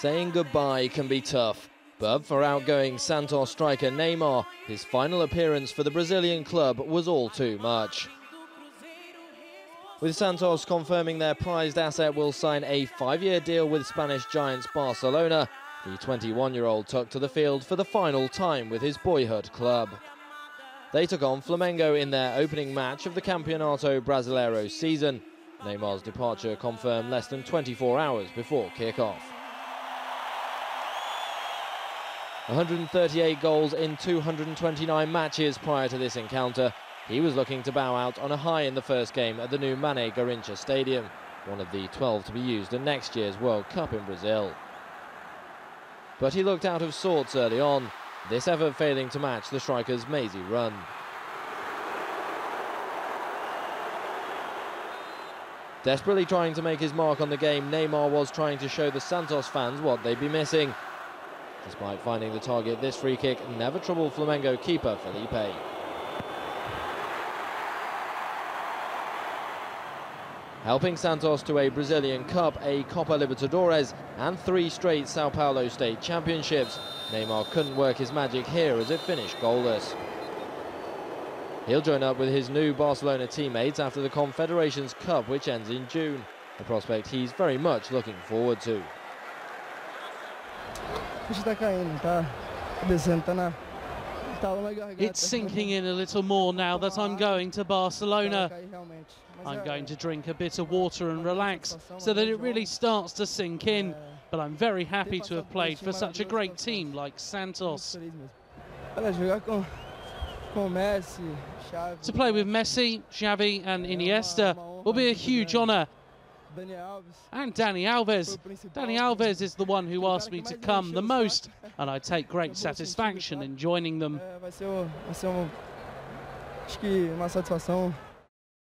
Saying goodbye can be tough, but for outgoing Santos striker Neymar, his final appearance for the Brazilian club was all too much. With Santos confirming their prized asset will sign a five-year deal with Spanish giants Barcelona, the 21-year-old took to the field for the final time with his boyhood club. They took on Flamengo in their opening match of the Campeonato Brasileiro season. Neymar's departure confirmed less than 24 hours before kick-off. 138 goals in 229 matches prior to this encounter. He was looking to bow out on a high in the first game at the new Mané Garrincha Stadium, one of the 12 to be used in next year's World Cup in Brazil. But he looked out of sorts early on, this effort failing to match the striker's mazy run. Desperately trying to make his mark on the game, Neymar was trying to show the Santos fans what they'd be missing. Despite finding the target, this free kick never troubled Flamengo keeper Felipe. Helping Santos to a Brazilian Cup, a Copa Libertadores and three straight Sao Paulo State Championships, Neymar couldn't work his magic here as it finished goalless. He'll join up with his new Barcelona teammates after the Confederations Cup, which ends in June, a prospect he's very much looking forward to. It's sinking in a little more now that I'm going to Barcelona. I'm going to drink a bit of water and relax so that it really starts to sink in. But I'm very happy to have played for such a great team like Santos. To play with Messi, Xavi and Iniesta will be a huge honour and Dani Alves. Dani Alves is the one who asked me to come the most, and I take great satisfaction in joining them.